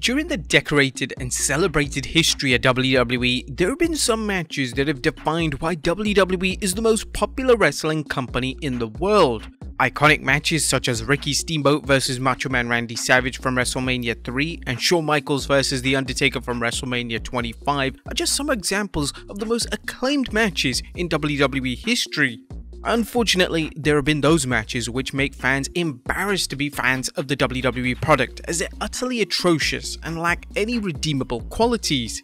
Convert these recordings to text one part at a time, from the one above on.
During the decorated and celebrated history of WWE, there have been some matches that have defined why WWE is the most popular wrestling company in the world. Iconic matches such as Ricky Steamboat vs Macho Man Randy Savage from WrestleMania 3 and Shawn Michaels vs The Undertaker from WrestleMania 25 are just some examples of the most acclaimed matches in WWE history. Unfortunately, there have been those matches which make fans embarrassed to be fans of the WWE product as they're utterly atrocious and lack any redeemable qualities.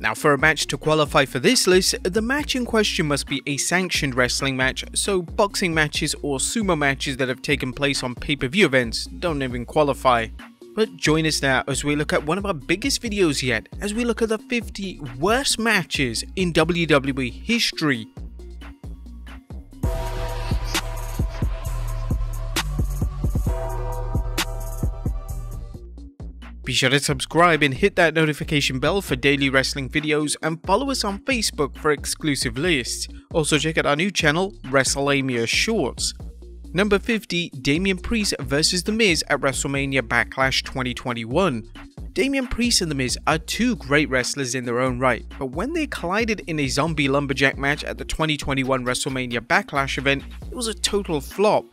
Now for a match to qualify for this list, the match in question must be a sanctioned wrestling match, so boxing matches or sumo matches that have taken place on pay-per-view events don't even qualify. But join us now as we look at one of our biggest videos yet, as we look at the 50 worst matches in WWE history Be sure to subscribe and hit that notification bell for daily wrestling videos and follow us on Facebook for exclusive lists. Also check out our new channel, Wrestlelamia Shorts. Number 50, Damian Priest vs The Miz at WrestleMania Backlash 2021. Damian Priest and The Miz are two great wrestlers in their own right, but when they collided in a zombie lumberjack match at the 2021 WrestleMania Backlash event, it was a total flop.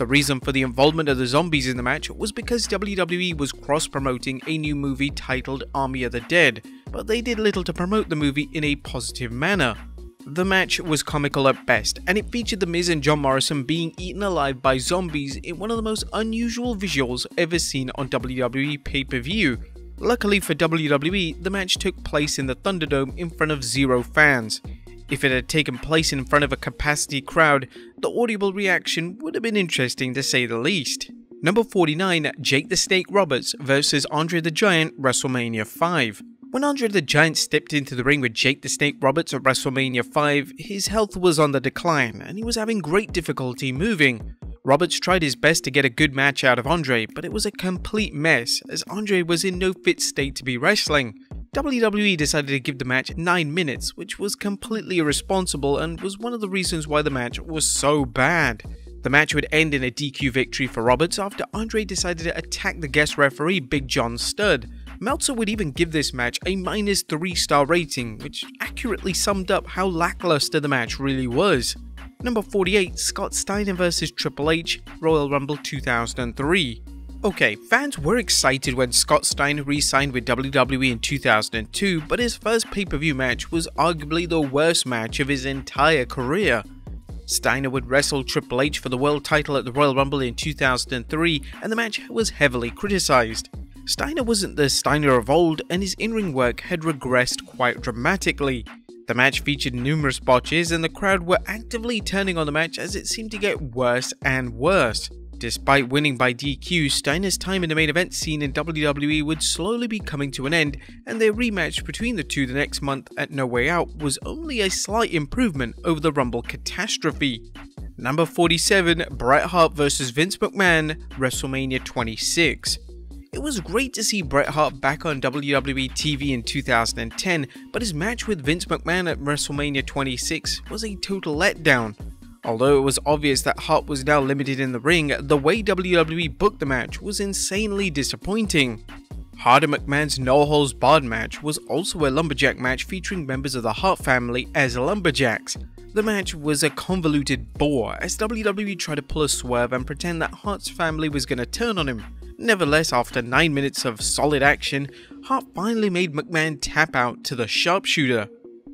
The reason for the involvement of the zombies in the match was because WWE was cross-promoting a new movie titled Army of the Dead, but they did little to promote the movie in a positive manner. The match was comical at best, and it featured The Miz and John Morrison being eaten alive by zombies in one of the most unusual visuals ever seen on WWE pay-per-view. Luckily for WWE, the match took place in the Thunderdome in front of zero fans. If it had taken place in front of a capacity crowd, the audible reaction would have been interesting to say the least. Number 49, Jake the Snake Roberts vs Andre the Giant WrestleMania 5. When Andre the Giant stepped into the ring with Jake the Snake Roberts at WrestleMania 5, his health was on the decline and he was having great difficulty moving. Roberts tried his best to get a good match out of Andre, but it was a complete mess as Andre was in no fit state to be wrestling. WWE decided to give the match 9 minutes, which was completely irresponsible and was one of the reasons why the match was so bad. The match would end in a DQ victory for Roberts after Andre decided to attack the guest referee Big John Studd. Meltzer would even give this match a minus 3 star rating, which accurately summed up how lackluster the match really was. Number 48, Scott Steiner vs Triple H, Royal Rumble 2003. Okay, fans were excited when Scott Steiner re-signed with WWE in 2002, but his first pay-per-view match was arguably the worst match of his entire career. Steiner would wrestle Triple H for the world title at the Royal Rumble in 2003, and the match was heavily criticized. Steiner wasn't the Steiner of old, and his in-ring work had regressed quite dramatically. The match featured numerous botches, and the crowd were actively turning on the match as it seemed to get worse and worse. Despite winning by DQ, Steiner's time in the main event scene in WWE would slowly be coming to an end, and their rematch between the two the next month at No Way Out was only a slight improvement over the Rumble catastrophe. Number 47, Bret Hart vs Vince McMahon, WrestleMania 26. It was great to see Bret Hart back on WWE TV in 2010, but his match with Vince McMahon at WrestleMania 26 was a total letdown. Although it was obvious that Hart was now limited in the ring, the way WWE booked the match was insanely disappointing. And McMahon's No Holds Barred match was also a lumberjack match featuring members of the Hart family as lumberjacks. The match was a convoluted bore as WWE tried to pull a swerve and pretend that Hart's family was going to turn on him. Nevertheless, after 9 minutes of solid action, Hart finally made McMahon tap out to the sharpshooter.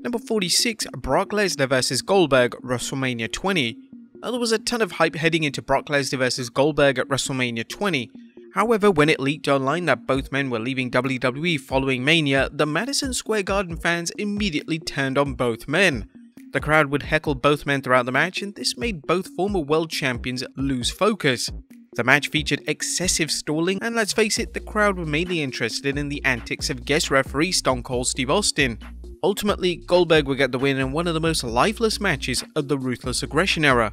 Number 46, Brock Lesnar vs Goldberg, WrestleMania 20. Now, there was a ton of hype heading into Brock Lesnar vs Goldberg at WrestleMania 20. However, when it leaked online that both men were leaving WWE following Mania, the Madison Square Garden fans immediately turned on both men. The crowd would heckle both men throughout the match, and this made both former world champions lose focus. The match featured excessive stalling, and let's face it, the crowd were mainly interested in the antics of guest referee Stone Cold Steve Austin. Ultimately, Goldberg would get the win in one of the most lifeless matches of the Ruthless Aggression era.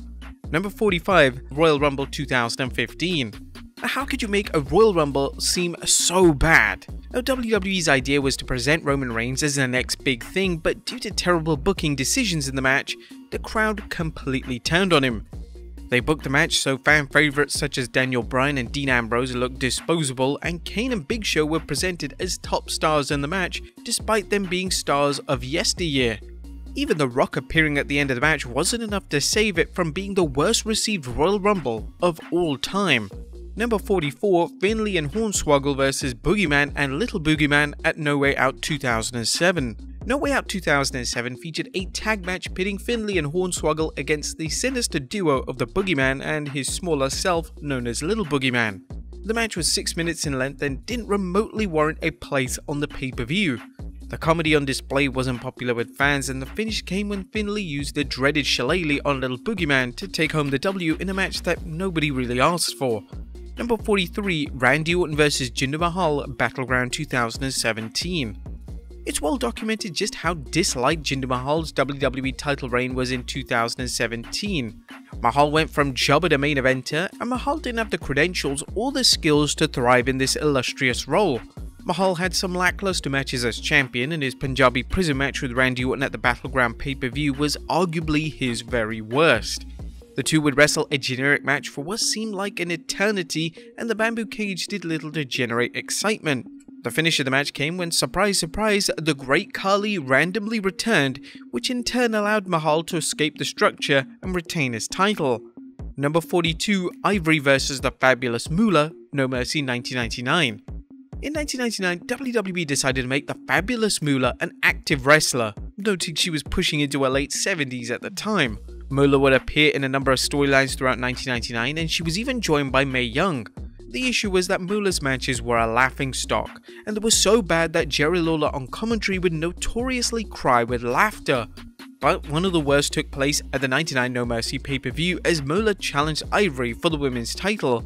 Number 45, Royal Rumble 2015. How could you make a Royal Rumble seem so bad? Now, WWE's idea was to present Roman Reigns as the next big thing, but due to terrible booking decisions in the match, the crowd completely turned on him. They booked the match so fan favourites such as Daniel Bryan and Dean Ambrose looked disposable, and Kane and Big Show were presented as top stars in the match, despite them being stars of yesteryear. Even The Rock appearing at the end of the match wasn't enough to save it from being the worst received Royal Rumble of all time. Number 44, Finlay and Hornswoggle vs Boogeyman and Little Boogeyman at No Way Out 2007. No Way Out 2007 featured a tag match pitting Finlay and Hornswoggle against the sinister duo of the Boogeyman and his smaller self known as Little Boogeyman. The match was 6 minutes in length and didn't remotely warrant a place on the pay-per-view. The comedy on display wasn't popular with fans and the finish came when Finlay used the dreaded shillelagh on Little Boogeyman to take home the W in a match that nobody really asked for. Number 43, Randy Orton vs Jinder Mahal Battleground 2017. It's well documented just how disliked Jinder Mahal's WWE title reign was in 2017. Mahal went from jobber to main eventer, and Mahal didn't have the credentials or the skills to thrive in this illustrious role. Mahal had some lackluster matches as champion, and his Punjabi prison match with Randy Orton at the Battleground pay-per-view was arguably his very worst. The two would wrestle a generic match for what seemed like an eternity, and the bamboo cage did little to generate excitement. The finish of the match came when, surprise surprise, the Great Khali randomly returned, which in turn allowed Mahal to escape the structure and retain his title. Number 42, Ivory vs. the Fabulous Moolah, No Mercy 1999. In 1999, WWE decided to make the Fabulous Moolah an active wrestler, noting she was pushing into her late 70s at the time. Moolah would appear in a number of storylines throughout 1999 and she was even joined by Mae Young. The issue was that Moolah's matches were a laughing stock, and they were so bad that Jerry Lawler on commentary would notoriously cry with laughter. But one of the worst took place at the 99 No Mercy pay-per-view as Moolah challenged Ivory for the women's title.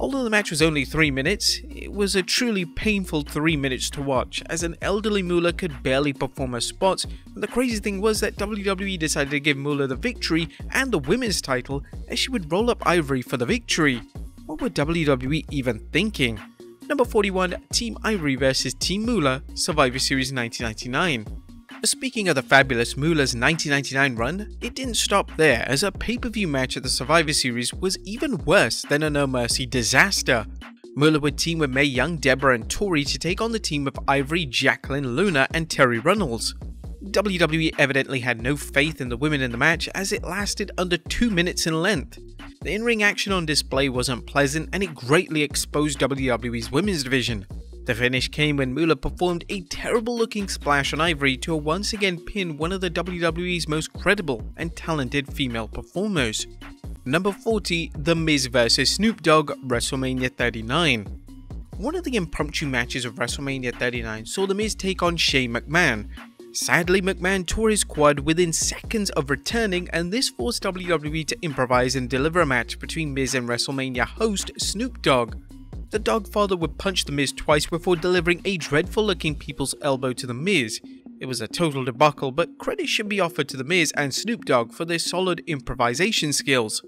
Although the match was only 3 minutes, it was a truly painful 3 minutes to watch, as an elderly Moolah could barely perform her spots, and the crazy thing was that WWE decided to give Moolah the victory and the women's title as she would roll up Ivory for the victory. What were WWE even thinking? Number 41, Team Ivory vs Team Moolah, Survivor Series 1999. Speaking of the fabulous Moolah's 1999 run, it didn't stop there as a pay-per-view match at the Survivor Series was even worse than a No Mercy disaster. Moolah would team with Mae Young, Deborah and Tori to take on the team of Ivory, Jacqueline, Luna and Terri Runnels. WWE evidently had no faith in the women in the match as it lasted under 2 minutes in length. The in-ring action on display wasn't pleasant and it greatly exposed WWE's women's division. The finish came when Moolah performed a terrible looking splash on Ivory to once again pin one of the WWE's most credible and talented female performers. Number 40, The Miz vs Snoop Dogg WrestleMania 39. One of the impromptu matches of WrestleMania 39 saw The Miz take on Shane McMahon, Sadly, McMahon tore his quad within seconds of returning, and this forced WWE to improvise and deliver a match between Miz and WrestleMania host Snoop Dogg. The Dogfather would punch The Miz twice before delivering a dreadful looking people's elbow to The Miz. It was a total debacle, but credit should be offered to The Miz and Snoop Dogg for their solid improvisation skills.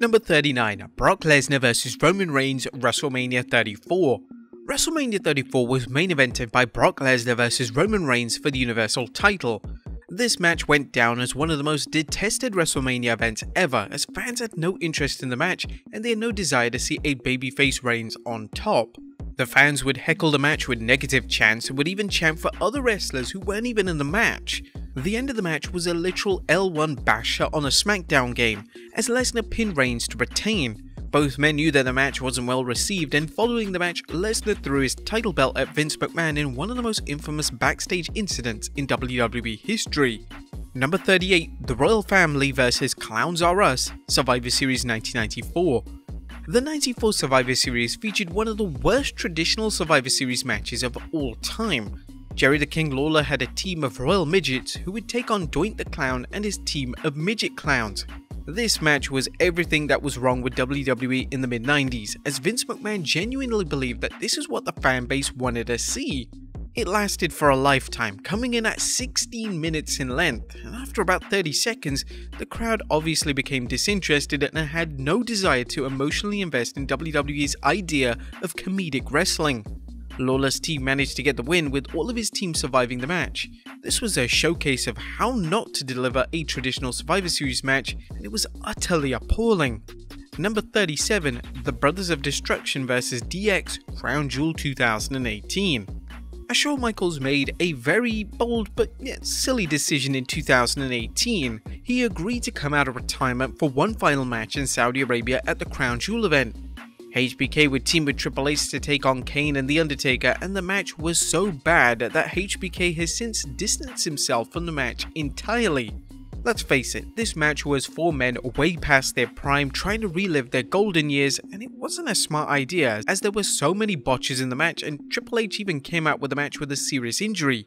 Number 39 Brock Lesnar vs Roman Reigns WrestleMania 34. WrestleMania 34 was main evented by Brock Lesnar vs Roman Reigns for the Universal title. This match went down as one of the most detested WrestleMania events ever as fans had no interest in the match and they had no desire to see a babyface Reigns on top. The fans would heckle the match with negative chants and would even chant for other wrestlers who weren't even in the match. The end of the match was a literal L1 basher on a SmackDown game, as Lesnar pinned Reigns to retain. Both men knew that the match wasn't well received, and following the match, Lesnar threw his title belt at Vince McMahon in one of the most infamous backstage incidents in WWE history. Number 38, The Royal Family vs. Clowns R Us, Survivor Series 1994. The 94 Survivor Series featured one of the worst traditional Survivor Series matches of all time. Jerry the King Lawler had a team of royal midgets who would take on Doink the Clown and his team of midget clowns. This match was everything that was wrong with WWE in the mid 90s, as Vince McMahon genuinely believed that this is what the fanbase wanted to see. It lasted for a lifetime, coming in at 16 minutes in length, and after about 30 seconds, the crowd obviously became disinterested and had no desire to emotionally invest in WWE's idea of comedic wrestling. Lawler's team managed to get the win with all of his team surviving the match. This was a showcase of how not to deliver a traditional Survivor Series match, and it was utterly appalling. Number 37, The Brothers of Destruction vs DX Crown Jewel 2018. As Shawn Michaels made a very bold but yet silly decision in 2018, he agreed to come out of retirement for one final match in Saudi Arabia at the Crown Jewel event. HBK would team with Triple H to take on Kane and The Undertaker, and the match was so bad that HBK has since distanced himself from the match entirely. Let's face it, this match was four men way past their prime trying to relive their golden years, and it wasn't a smart idea as there were so many botches in the match, and Triple H even came out with the match with a serious injury.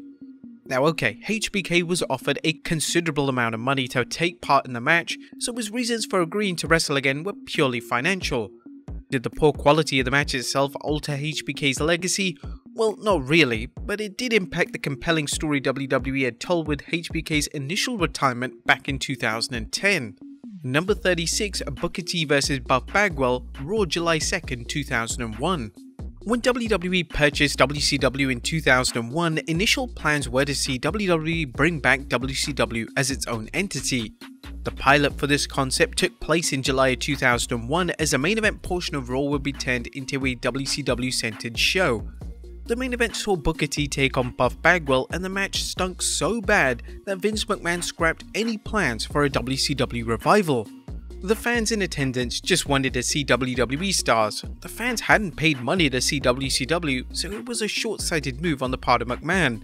Now okay, HBK was offered a considerable amount of money to take part in the match, so his reasons for agreeing to wrestle again were purely financial. Did the poor quality of the match itself alter HBK's legacy? Well, not really, but it did impact the compelling story WWE had told with HBK's initial retirement back in 2010. Number 36, Booker T vs. Buff Bagwell, Raw July 2nd, 2001. When WWE purchased WCW in 2001, initial plans were to see WWE bring back WCW as its own entity. The pilot for this concept took place in July 2001 as the main event portion of Raw would be turned into a WCW centered show. The main event saw Booker T take on Buff Bagwell and the match stunk so bad that Vince McMahon scrapped any plans for a WCW revival. The fans in attendance just wanted to see WWE stars. The fans hadn't paid money to see WCW, so it was a short-sighted move on the part of McMahon.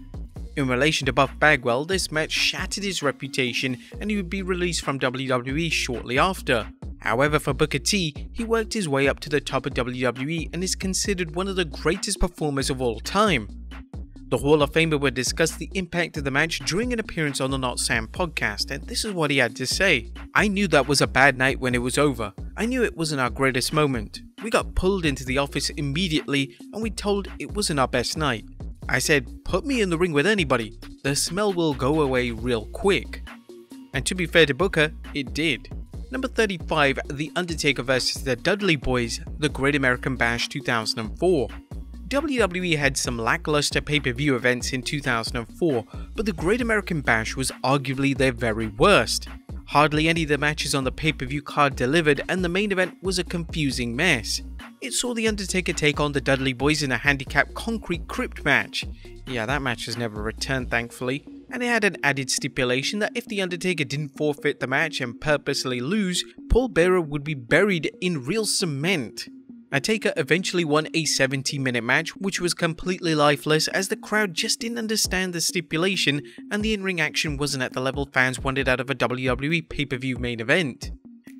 In relation to Buff Bagwell, this match shattered his reputation and he would be released from WWE shortly after. However, for Booker T, he worked his way up to the top of WWE and is considered one of the greatest performers of all time. The Hall of Famer would discuss the impact of the match during an appearance on the Not Sam podcast, and this is what he had to say. I knew that was a bad night when it was over. I knew it wasn't our greatest moment. We got pulled into the office immediately and we told it wasn't our best night. I said, put me in the ring with anybody, the smell will go away real quick. And to be fair to Booker, it did. Number 35, The Undertaker vs. The Dudley Boys, The Great American Bash 2004. WWE had some lackluster pay-per-view events in 2004, but the Great American Bash was arguably their very worst. Hardly any of the matches on the pay-per-view card delivered and the main event was a confusing mess. It saw The Undertaker take on the Dudley Boys in a handicap concrete crypt match. Yeah, that match has never returned thankfully. And it had an added stipulation that if The Undertaker didn't forfeit the match and purposely lose, Paul Bearer would be buried in real cement. Undertaker eventually won a 70 minute match which was completely lifeless as the crowd just didn't understand the stipulation and the in-ring action wasn't at the level fans wanted out of a WWE pay-per-view main event.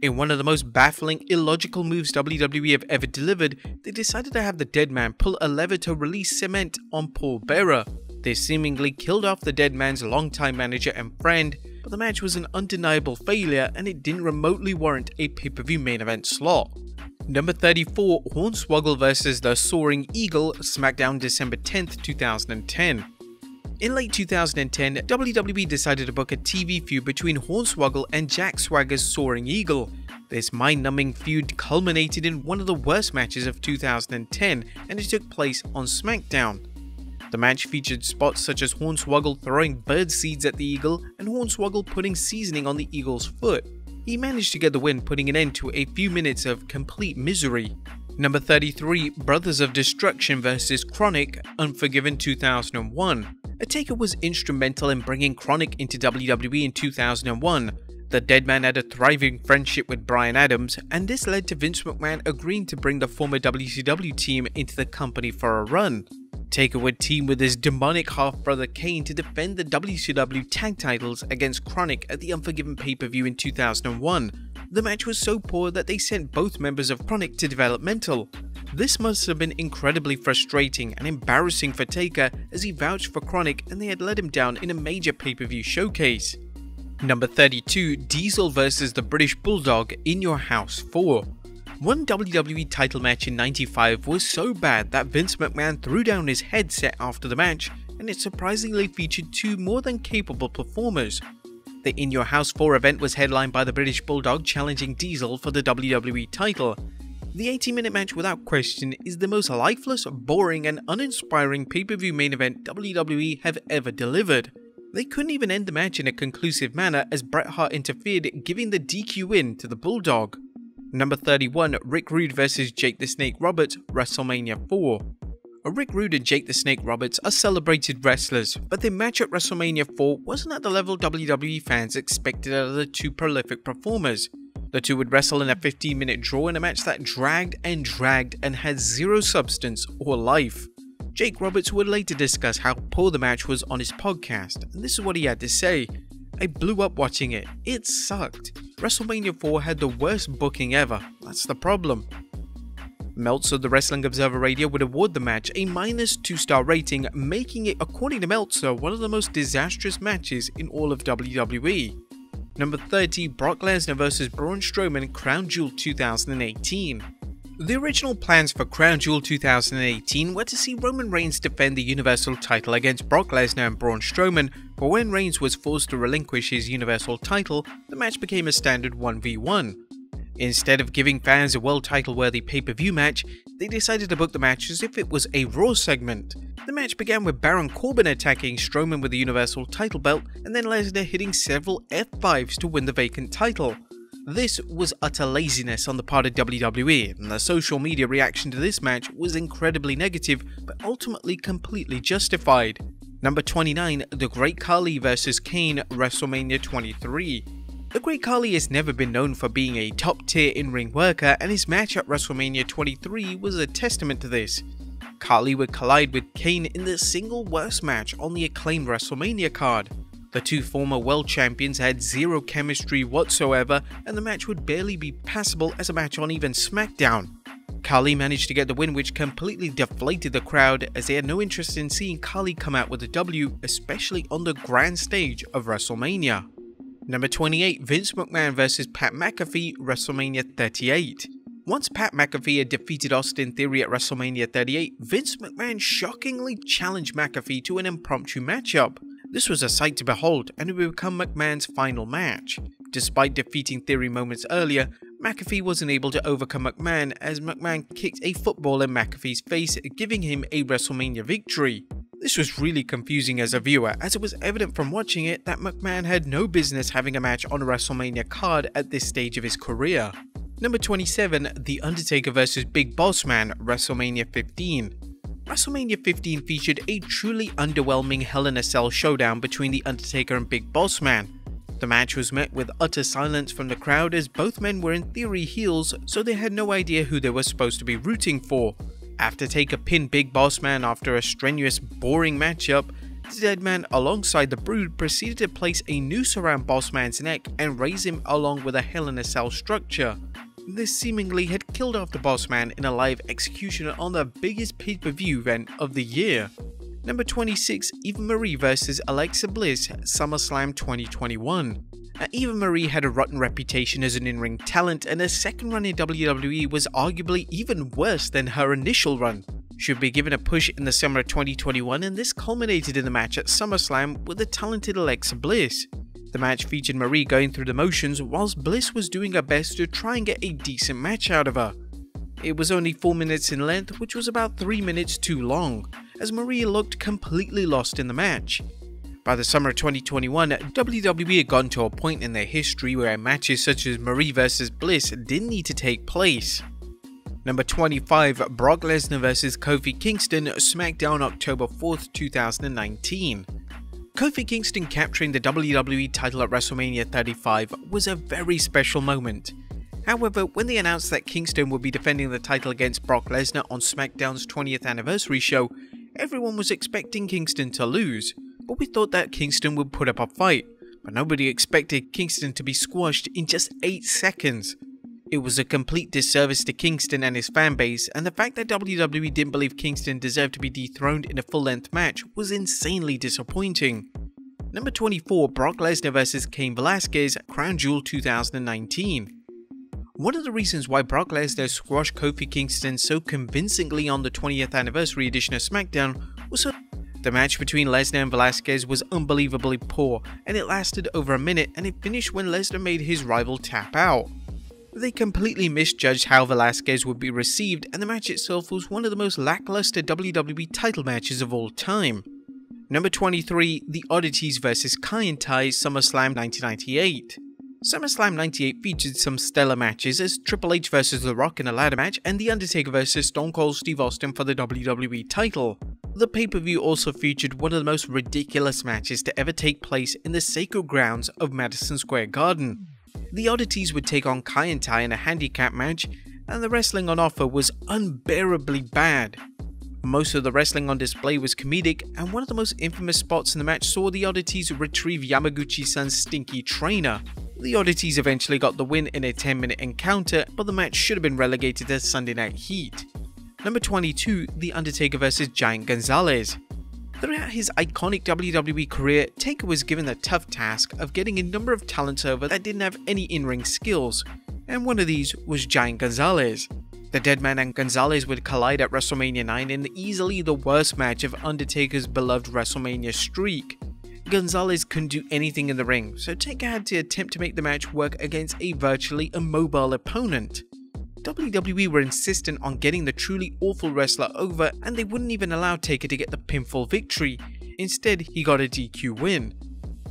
In one of the most baffling, illogical moves WWE have ever delivered, they decided to have the dead man pull a lever to release cement on Paul Bearer. This seemingly killed off the dead man's longtime manager and friend, but the match was an undeniable failure and it didn't remotely warrant a pay-per-view main event slot. Number 34, Hornswoggle vs. the Soaring Eagle, SmackDown December 10th, 2010. In late 2010, WWE decided to book a TV feud between Hornswoggle and Jack Swagger's Soaring Eagle. This mind-numbing feud culminated in one of the worst matches of 2010 and it took place on SmackDown. The match featured spots such as Hornswoggle throwing bird seeds at the eagle and Hornswoggle putting seasoning on the eagle's foot. He managed to get the win putting an end to a few minutes of complete misery. Number 33, Brothers of Destruction vs. KroniK, Unforgiven 2001. Taker was instrumental in bringing KroniK into WWE in 2001. The dead man had a thriving friendship with Brian Adams, and this led to Vince McMahon agreeing to bring the former WCW team into the company for a run. Taker would team with his demonic half-brother Kane to defend the WCW tag titles against KroniK at the Unforgiven pay-per-view in 2001. The match was so poor that they sent both members of KroniK to developmental. This must have been incredibly frustrating and embarrassing for Taker as he vouched for KroniK and they had let him down in a major pay-per-view showcase. Number 32, Diesel vs the British Bulldog in Your House 4. One WWE title match in 95 was so bad that Vince McMahon threw down his headset after the match and it surprisingly featured two more than capable performers. The In Your House 4 event was headlined by the British Bulldog challenging Diesel for the WWE title. The 80 minute match without question is the most lifeless, boring, and uninspiring pay per view main event WWE have ever delivered. They couldn't even end the match in a conclusive manner as Bret Hart interfered, giving the DQ win to the Bulldog. Number 31 Rick Rude vs Jake the Snake Roberts, WrestleMania 4. Rick Rude and Jake the Snake Roberts are celebrated wrestlers, but their match at WrestleMania 4 wasn't at the level WWE fans expected out of the two prolific performers. The two would wrestle in a 15 minute draw in a match that dragged and dragged and had zero substance or life. Jake Roberts would later discuss how poor the match was on his podcast, and this is what he had to say. I blew up watching it. It sucked. WrestleMania 4 had the worst booking ever. That's the problem. Meltzer of the Wrestling Observer Radio would award the match a minus 2 star rating, making it, according to Meltzer, one of the most disastrous matches in all of WWE. Number 30 Brock Lesnar vs Braun Strowman Crown Jewel 2018. The original plans for Crown Jewel 2018 were to see Roman Reigns defend the Universal title against Brock Lesnar and Braun Strowman, but when Reigns was forced to relinquish his Universal title, the match became a standard 1v1. Instead of giving fans a world title worthy pay per view match, they decided to book the match as if it was a Raw segment. The match began with Baron Corbin attacking Strowman with the Universal title belt, and then Lesnar hitting several F5s to win the vacant title. This was utter laziness on the part of WWE, and the social media reaction to this match was incredibly negative, but ultimately completely justified. Number 29, The Great Khali vs Kane, WrestleMania 23. The Great Khali has never been known for being a top tier in ring worker, and his match at WrestleMania 23 was a testament to this. Khali would collide with Kane in the single worst match on the acclaimed WrestleMania card. The two former world champions had zero chemistry whatsoever, and the match would barely be passable as a match on even SmackDown. Khali managed to get the win, which completely deflated the crowd as they had no interest in seeing Khali come out with a W, especially on the grand stage of WrestleMania. Number 28, Vince McMahon vs. Pat McAfee, WrestleMania 38. Once Pat McAfee had defeated Austin Theory at WrestleMania 38, Vince McMahon shockingly challenged McAfee to an impromptu matchup. This was a sight to behold, and it would become McMahon's final match. Despite defeating Theory moments earlier, McAfee wasn't able to overcome McMahon as McMahon kicked a football in McAfee's face, giving him a WrestleMania victory. This was really confusing as a viewer, as it was evident from watching it that McMahon had no business having a match on a WrestleMania card at this stage of his career. Number 27, The Undertaker vs Big Boss Man, WrestleMania 15. WrestleMania 15 featured a truly underwhelming Hell in a Cell showdown between The Undertaker and Big Boss Man. The match was met with utter silence from the crowd as both men were in theory heels, so they had no idea who they were supposed to be rooting for. After Taker pinned Big Boss Man after a strenuous, boring matchup, the dead man alongside the Brood proceeded to place a noose around Boss Man's neck and raise him along with a Hell in a Cell structure. This seemingly had killed off the Boss Man in a live execution on the biggest pay-per-view event of the year. Number 26, Eva Marie vs Alexa Bliss, SummerSlam 2021. Now, Eva Marie had a rotten reputation as an in-ring talent, and her second run in WWE was arguably even worse than her initial run. She would be given a push in the summer of 2021, and this culminated in the match at SummerSlam with the talented Alexa Bliss. The match featured Marie going through the motions whilst Bliss was doing her best to try and get a decent match out of her. It was only 4 minutes in length, which was about 3 minutes too long, as Marie looked completely lost in the match. By the summer of 2021, WWE had gotten to a point in their history where matches such as Marie vs Bliss didn't need to take place. Number 25, Brock Lesnar vs Kofi Kingston, SmackDown October 4th, 2019. Kofi Kingston capturing the WWE title at WrestleMania 35 was a very special moment. However, when they announced that Kingston would be defending the title against Brock Lesnar on SmackDown's 20th anniversary show, everyone was expecting Kingston to lose but we thought that Kingston would put up a fight, but nobody expected Kingston to be squashed in just 8 seconds. It was a complete disservice to Kingston and his fanbase, and the fact that WWE didn't believe Kingston deserved to be dethroned in a full-length match was insanely disappointing. Number 24, Brock Lesnar vs Cain Velasquez, Crown Jewel 2019. One of the reasons why Brock Lesnar squashed Kofi Kingston so convincingly on the 20th anniversary edition of SmackDown was so the match between Lesnar and Velasquez was unbelievably poor, and it lasted over a minute and it finished when Lesnar made his rival tap out. They completely misjudged how Velasquez would be received, and the match itself was one of the most lackluster WWE title matches of all time. Number 23, The Oddities vs. Kaientai SummerSlam 1998. SummerSlam 98 featured some stellar matches as Triple H vs The Rock in a ladder match and The Undertaker vs Stone Cold Steve Austin for the WWE title. The pay-per-view also featured one of the most ridiculous matches to ever take place in the sacred grounds of Madison Square Garden. The Oddities would take on Kaientai in a handicap match, and the wrestling on offer was unbearably bad. Most of the wrestling on display was comedic, and one of the most infamous spots in the match saw the Oddities retrieve Yamaguchi-san's stinky trainer. The Oddities eventually got the win in a 10 minute encounter, but the match should have been relegated to Sunday Night Heat. Number 22, The Undertaker vs. Giant Gonzalez. Throughout his iconic WWE career, Taker was given the tough task of getting a number of talents over that didn't have any in-ring skills, and one of these was Giant Gonzalez. The Deadman and Gonzalez would collide at WrestleMania 9 in easily the worst match of Undertaker's beloved WrestleMania streak. Gonzalez couldn't do anything in the ring, so Taker had to attempt to make the match work against a virtually immobile opponent. WWE were insistent on getting the truly awful wrestler over and they wouldn't even allow Taker to get the pinfall victory. Instead, he got a DQ win.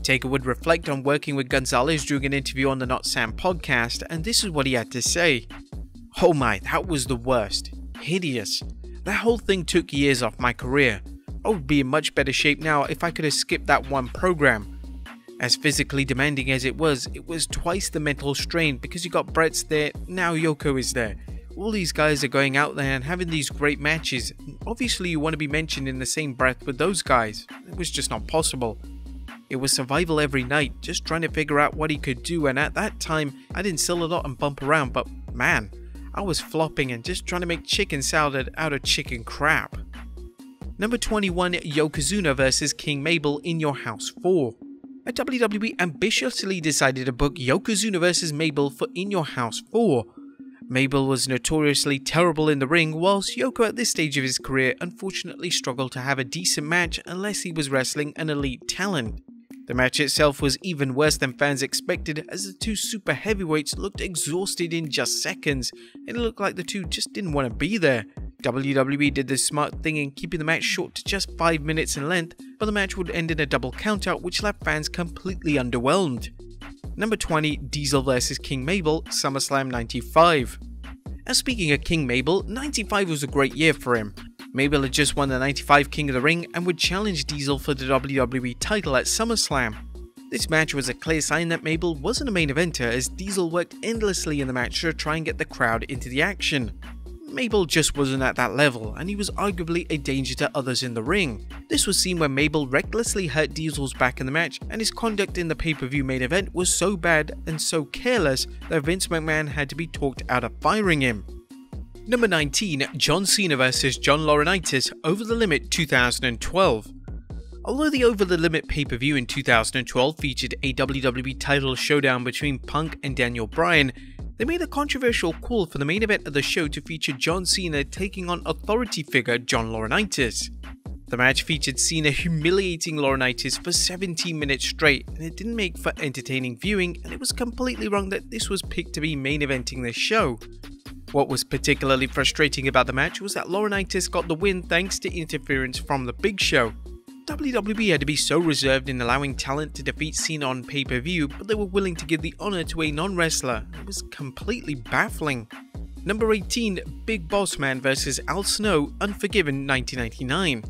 Taker would reflect on working with Gonzalez during an interview on the Not Sam podcast, and this is what he had to say. Oh my, that was the worst. Hideous. That whole thing took years off my career. I would be in much better shape now if I could have skipped that one program. As physically demanding as it was, it was twice the mental strain because you got Bret's there, now Yoko is there. All these guys are going out there and having these great matches. Obviously, you want to be mentioned in the same breath with those guys. It was just not possible. It was survival every night, just trying to figure out what he could do, and at that time, I didn't sell a lot and bump around, but man, I was flopping and just trying to make chicken salad out of chicken crap. Number 21 Yokozuna vs King Mabel in Your House 4. A WWE ambitiously decided to book Yokozuna vs Mabel for In Your House 4. Mabel was notoriously terrible in the ring, whilst Yoko at this stage of his career unfortunately struggled to have a decent match unless he was wrestling an elite talent. The match itself was even worse than fans expected as the two super heavyweights looked exhausted in just seconds and it looked like the two just didn't want to be there. WWE did the smart thing in keeping the match short to just 5 minutes in length, but the match would end in a double countout which left fans completely underwhelmed. Number 20 Diesel vs King Mabel SummerSlam 95. As speaking of King Mabel, 95 was a great year for him. Mabel had just won the 95 King of the Ring and would challenge Diesel for the WWE title at SummerSlam. This match was a clear sign that Mabel wasn't a main eventer as Diesel worked endlessly in the match to try and get the crowd into the action. Mabel just wasn't at that level, and he was arguably a danger to others in the ring. This was seen when Mabel recklessly hurt Diesel's back in the match, and his conduct in the pay-per-view main event was so bad and so careless that Vince McMahon had to be talked out of firing him. Number 19, John Cena vs John Laurinaitis Over the Limit 2012. Although the Over the Limit pay per view in 2012 featured a WWE title showdown between Punk and Daniel Bryan, they made a controversial call for the main event of the show to feature John Cena taking on authority figure John Laurinaitis. The match featured Cena humiliating Laurinaitis for 17 minutes straight, and it didn't make for entertaining viewing, and it was completely wrong that this was picked to be main eventing this show. What was particularly frustrating about the match was that Laurinaitis got the win thanks to interference from the Big Show. WWE had to be so reserved in allowing talent to defeat Cena on pay-per-view, but they were willing to give the honor to a non-wrestler. It was completely baffling. Number 18, Big Boss Man vs Al Snow, Unforgiven 1999.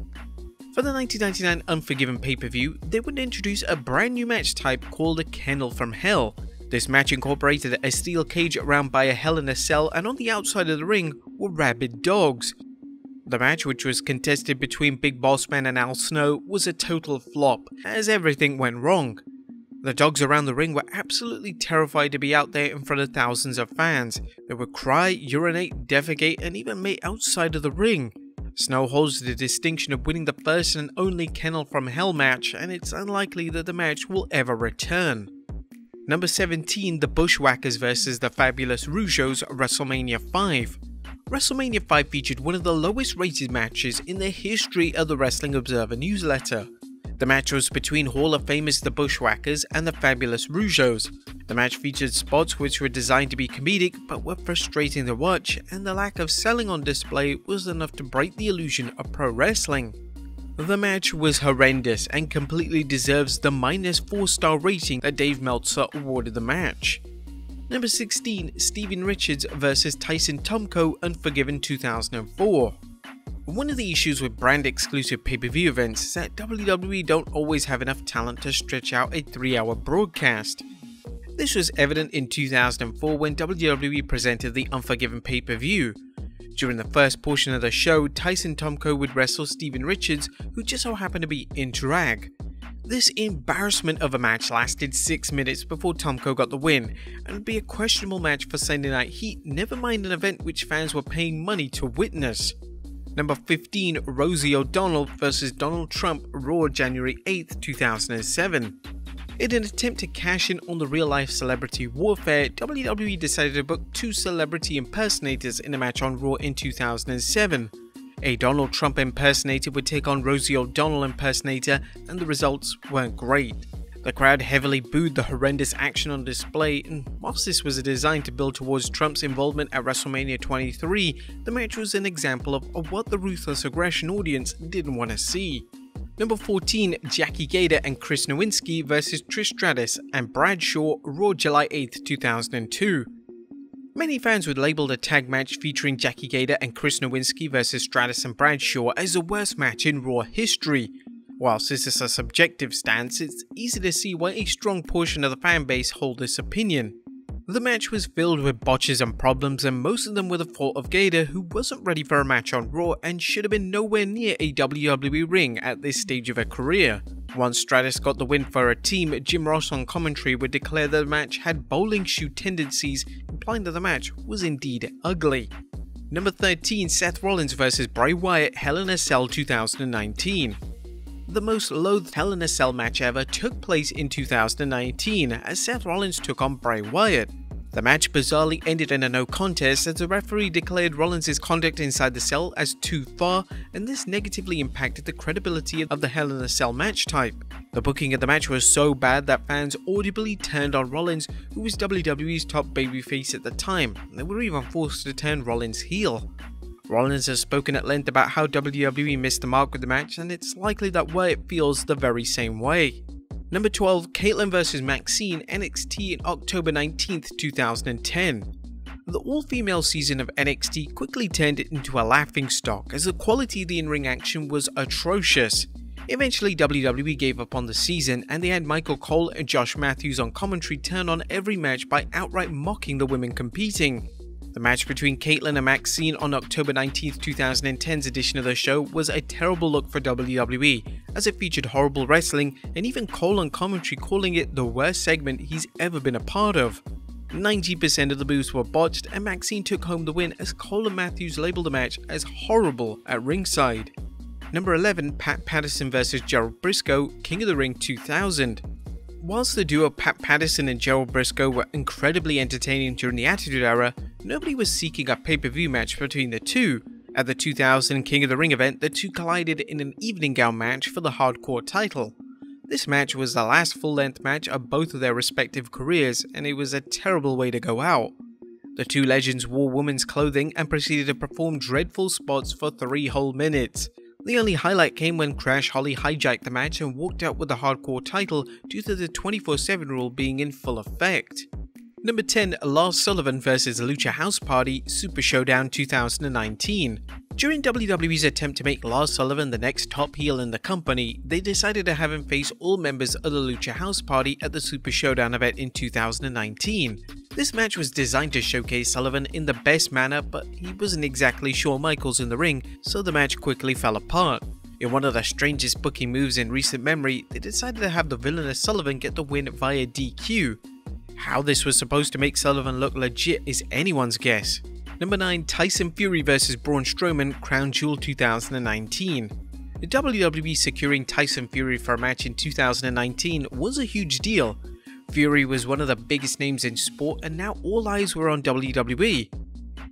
For the 1999 Unforgiven pay-per-view, they would introduce a brand new match type called a Kennel from Hell. This match incorporated a steel cage around by a Hell in a Cell and on the outside of the ring were rabid dogs. The match, which was contested between Big Boss Man and Al Snow, was a total flop, as everything went wrong. The dogs around the ring were absolutely terrified to be out there in front of thousands of fans. They would cry, urinate, defecate, and even mate outside of the ring. Snow holds the distinction of winning the first and only Kennel from Hell match, and it's unlikely that the match will ever return. Number 17, The Bushwhackers vs. The Fabulous Rougeaus WrestleMania 5. WrestleMania 5 featured one of the lowest rated matches in the history of the Wrestling Observer newsletter. The match was between Hall of Famers the Bushwhackers and the Fabulous Rougeaus. The match featured spots which were designed to be comedic but were frustrating to watch, and the lack of selling on display was enough to break the illusion of pro wrestling. The match was horrendous and completely deserves the minus 4 star rating that Dave Meltzer awarded the match. Number 16, Steven Richards vs Tyson Tomko Unforgiven 2004. One of the issues with brand exclusive pay per view events is that WWE don't always have enough talent to stretch out a 3 hour broadcast. This was evident in 2004 when WWE presented the Unforgiven pay per view. During the first portion of the show, Tyson Tomko would wrestle Steven Richards, who just so happened to be in drag. This embarrassment of a match lasted 6 minutes before Tomko got the win, and would be a questionable match for Sunday Night Heat, never mind an event which fans were paying money to witness. Number 15, Rosie O'Donnell vs. Donald Trump, Raw January 8, 2007. In an attempt to cash in on the real life celebrity warfare, WWE decided to book two celebrity impersonators in a match on Raw in 2007. A Donald Trump impersonator would take on Rosie O'Donnell impersonator, and the results weren't great. The crowd heavily booed the horrendous action on display, and whilst this was designed to build towards Trump's involvement at WrestleMania 23, the match was an example of, of what the ruthless aggression audience didn't want to see. Number 14, Jackie Gayda and Chris Nowinski vs Trish Stratus and Bradshaw, Raw July 8, 2002. Many fans would label the tag match featuring Jackie Gayda and Chris Nowinski vs Stratus and Bradshaw as the worst match in Raw history, Whilst this is a subjective stance, it's easy to see why a strong portion of the fanbase hold this opinion. The match was filled with botches and problems and most of them were the fault of Gayda who wasn't ready for a match on Raw and should have been nowhere near a WWE ring at this stage of her career. Once Stratus got the win for her team, Jim Ross on commentary would declare that the match had bowling shoe tendencies, implying that the match was indeed ugly. Number 13 Seth Rollins vs Bray Wyatt Hell in a Cell 2019 the most loathed Hell in a Cell match ever took place in 2019 as Seth Rollins took on Bray Wyatt. The match bizarrely ended in a no contest as the referee declared Rollins' conduct inside the cell as too far, and this negatively impacted the credibility of the Hell in a Cell match type. The booking of the match was so bad that fans audibly turned on Rollins, who was WWE's top babyface at the time. They were even forced to turn Rollins heel. Rollins has spoken at length about how WWE missed the mark with the match, and it's likely that Wyatt feels the very same way. Number 12, Kaitlyn vs Maxine NXT in October 19, 2010. The all-female season of NXT quickly turned into a laughingstock as the quality of the in-ring action was atrocious. Eventually WWE gave up on the season and they had Michael Cole and Josh Matthews on commentary turn on every match by outright mocking the women competing. The match between Kaitlyn and Maxine on October 19, 2010's edition of the show was a terrible look for WWE, as it featured horrible wrestling and even Cole on commentary calling it the worst segment he's ever been a part of. 90% of the booths were botched and Maxine took home the win as Cole and Matthews labeled the match as horrible at ringside. Number 11 Pat Patterson vs Gerald Brisco, King of the Ring 2000. Whilst the duo Pat Patterson and Gerald Brisco were incredibly entertaining during the Attitude Era, nobody was seeking a pay-per-view match between the two. At the 2000 King of the Ring event, the two collided in an evening gown match for the Hardcore title. This match was the last full-length match of both of their respective careers, and it was a terrible way to go out. The two legends wore women's clothing and proceeded to perform dreadful spots for three whole minutes. The only highlight came when Crash Holly hijacked the match and walked out with the hardcore title due to the 24-7 rule being in full effect. Number 10, Lars Sullivan vs. Lucha House Party Super Showdown 2019. During WWE's attempt to make Lars Sullivan the next top heel in the company, they decided to have him face all members of the Lucha House Party at the Super Showdown event in 2019. This match was designed to showcase Sullivan in the best manner, but he wasn't exactly Shawn Michaels in the ring, so the match quickly fell apart. In one of the strangest booking moves in recent memory, they decided to have the villainous Sullivan get the win via DQ. How this was supposed to make Sullivan look legit is anyone's guess. Number 9 Tyson Fury vs Braun Strowman Crown Jewel 2019 the WWE securing Tyson Fury for a match in 2019 was a huge deal, Fury was one of the biggest names in sport and now all eyes were on WWE.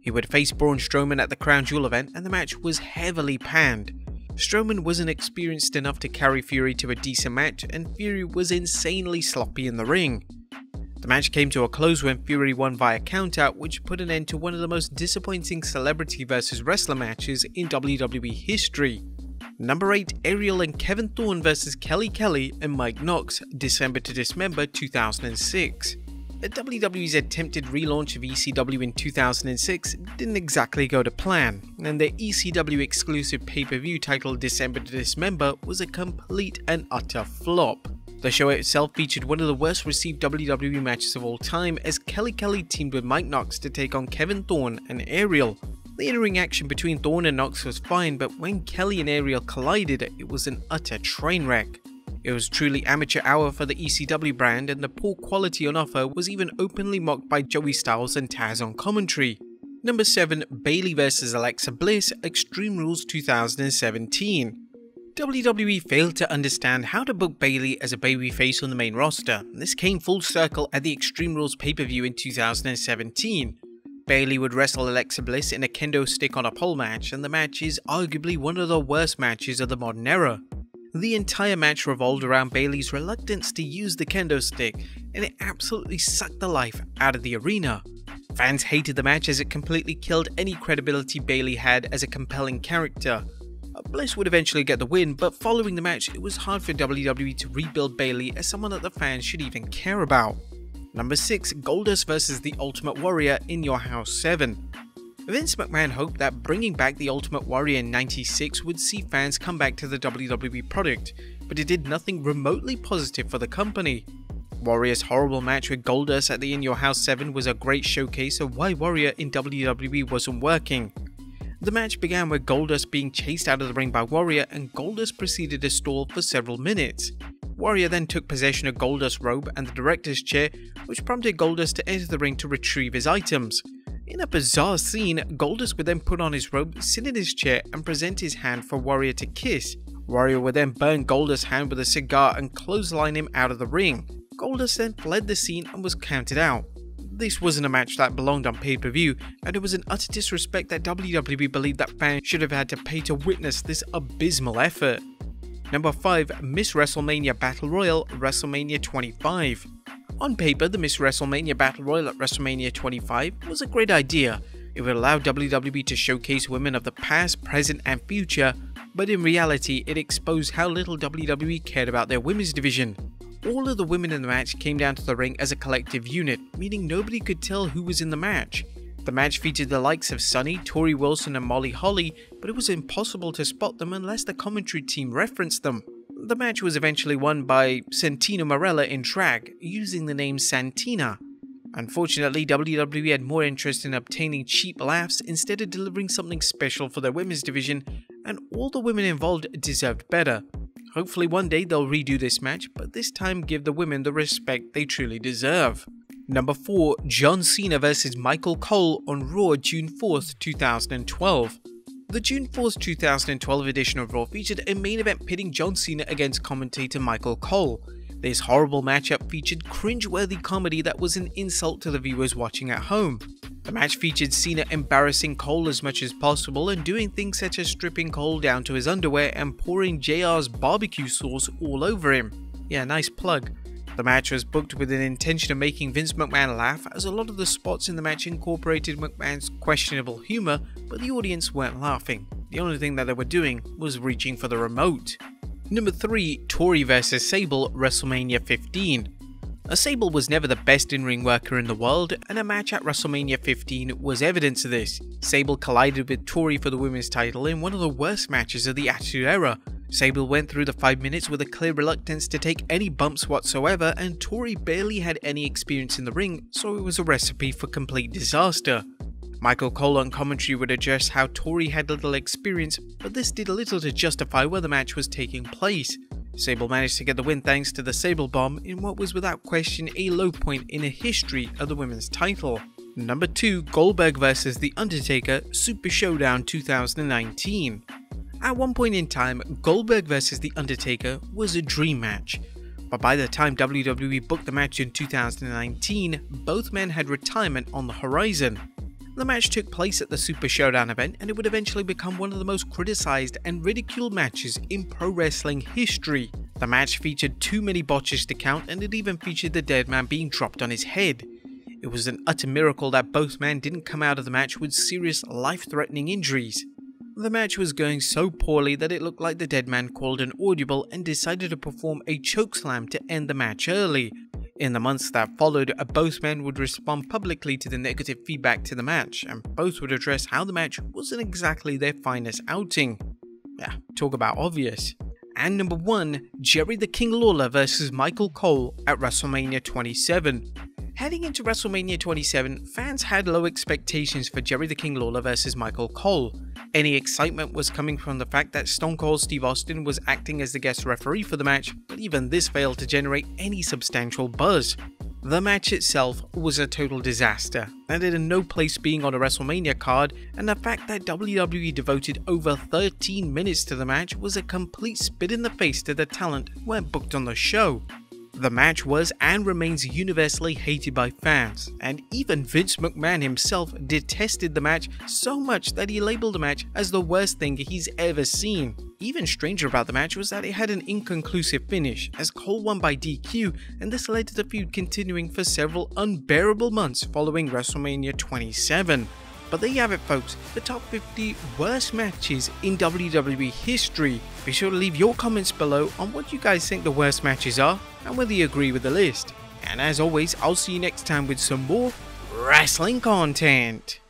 He would face Braun Strowman at the Crown Jewel event and the match was heavily panned. Strowman wasn't experienced enough to carry Fury to a decent match, and Fury was insanely sloppy in the ring. The match came to a close when Fury won via countout, which put an end to one of the most disappointing celebrity versus wrestler matches in WWE history. Number 8 Ariel and Kevin Thorn vs Kelly Kelly and Mike Knox, December to Dismember 2006. The WWE's attempted relaunch of ECW in 2006 didn't exactly go to plan, and their ECW exclusive pay-per-view titled December to Dismember was a complete and utter flop. The show itself featured one of the worst received WWE matches of all time as Kelly Kelly teamed with Mike Knox to take on Kevin Thorn and Ariel. The in-ring action between Thorn and Knox was fine, but when Kelly and Ariel collided, it was an utter train wreck. It was truly amateur hour for the ECW brand and the poor quality on offer was even openly mocked by Joey Styles and Taz on commentary. Number 7 Bayley vs Alexa Bliss Extreme Rules 2017 WWE failed to understand how to book Bayley as a babyface on the main roster. This came full circle at the Extreme Rules pay-per-view in 2017. Bayley would wrestle Alexa Bliss in a kendo stick on a pole match, and the match is arguably one of the worst matches of the modern era. The entire match revolved around Bayley's reluctance to use the kendo stick, and it absolutely sucked the life out of the arena. Fans hated the match as it completely killed any credibility Bayley had as a compelling character. Bliss would eventually get the win, but following the match, it was hard for WWE to rebuild Bayley as someone that the fans should even care about. Number 6 Goldust vs The Ultimate Warrior in Your House 7. Vince McMahon hoped that bringing back the Ultimate Warrior in 96 would see fans come back to the WWE product, but it did nothing remotely positive for the company. Warrior's horrible match with Goldust at the In Your House 7 was a great showcase of why Warrior in WWE wasn't working. The match began with Goldust being chased out of the ring by Warrior and Goldust proceeded to stall for several minutes. Warrior then took possession of Goldust's robe and the director's chair, which prompted Goldust to enter the ring to retrieve his items. In a bizarre scene, Goldust would then put on his robe, sit in his chair, and present his hand for Warrior to kiss. Warrior would then burn Goldust's hand with a cigar and clothesline him out of the ring. Goldust then fled the scene and was counted out. This wasn't a match that belonged on pay-per-view, and it was an utter disrespect that WWE believed that fans should have had to pay to witness this abysmal effort. Number 5 Miss WrestleMania Battle Royal WrestleMania 25 on paper, the Miss WrestleMania Battle Royal at WrestleMania 25 was a great idea. It would allow WWE to showcase women of the past, present, and future, but in reality, it exposed how little WWE cared about their women's division. All of the women in the match came down to the ring as a collective unit, meaning nobody could tell who was in the match. The match featured the likes of Sunny, Torrie Wilson, and Molly Holly, but it was impossible to spot them unless the commentary team referenced them. The match was eventually won by Santino Marella in drag, using the name Santina. Unfortunately, WWE had more interest in obtaining cheap laughs instead of delivering something special for their women's division, and all the women involved deserved better. Hopefully one day they'll redo this match, but this time give the women the respect they truly deserve. Number 4. John Cena vs Michael Cole on Raw June 4th, 2012. The June 4th, 2012 edition of Raw featured a main event pitting John Cena against commentator Michael Cole. This horrible matchup featured cringe-worthy comedy that was an insult to the viewers watching at home. The match featured Cena embarrassing Cole as much as possible and doing things such as stripping Cole down to his underwear and pouring JR's barbecue sauce all over him. Yeah, nice plug. The match was booked with an intention of making Vince McMahon laugh, as a lot of the spots in the match incorporated McMahon's questionable humour, but the audience weren't laughing. The only thing that they were doing was reaching for the remote. Number 3 Tori vs Sable WrestleMania 15. A Sable was never the best in-ring worker in the world, and a match at WrestleMania 15 was evidence of this. Sable collided with Tori for the women's title in one of the worst matches of the Attitude Era, Sable went through the 5 minutes with a clear reluctance to take any bumps whatsoever and Tori barely had any experience in the ring, so it was a recipe for complete disaster. Michael Cole on commentary would address how Tori had little experience, but this did little to justify where the match was taking place. Sable managed to get the win thanks to the Sable Bomb in what was without question a low point in the history of the women's title. Number 2 Goldberg vs The Undertaker Super Showdown 2019 at one point in time, Goldberg vs The Undertaker was a dream match, but by the time WWE booked the match in 2019, both men had retirement on the horizon. The match took place at the Super Showdown event and it would eventually become one of the most criticized and ridiculed matches in pro wrestling history. The match featured too many botches to count and it even featured the dead man being dropped on his head. It was an utter miracle that both men didn't come out of the match with serious life-threatening injuries. The match was going so poorly that it looked like the dead man called an audible and decided to perform a chokeslam to end the match early. In the months that followed, both men would respond publicly to the negative feedback to the match, and both would address how the match wasn't exactly their finest outing. Yeah, talk about obvious. And number 1, Jerry the King Lawler versus Michael Cole at WrestleMania 27. Heading into WrestleMania 27, fans had low expectations for Jerry the King Lawler versus Michael Cole. Any excitement was coming from the fact that Stone Cold Steve Austin was acting as the guest referee for the match, but even this failed to generate any substantial buzz. The match itself was a total disaster, and it had no place being on a WrestleMania card, and the fact that WWE devoted over 13 minutes to the match was a complete spit in the face to the talent were booked on the show. The match was and remains universally hated by fans, and even Vince McMahon himself detested the match so much that he labeled the match as the worst thing he's ever seen. Even stranger about the match was that it had an inconclusive finish, as Cole won by DQ, and this led to the feud continuing for several unbearable months following WrestleMania 27. But there you have it folks, the top 50 worst matches in WWE history. Be sure to leave your comments below on what you guys think the worst matches are and whether you agree with the list. And as always, I'll see you next time with some more wrestling content.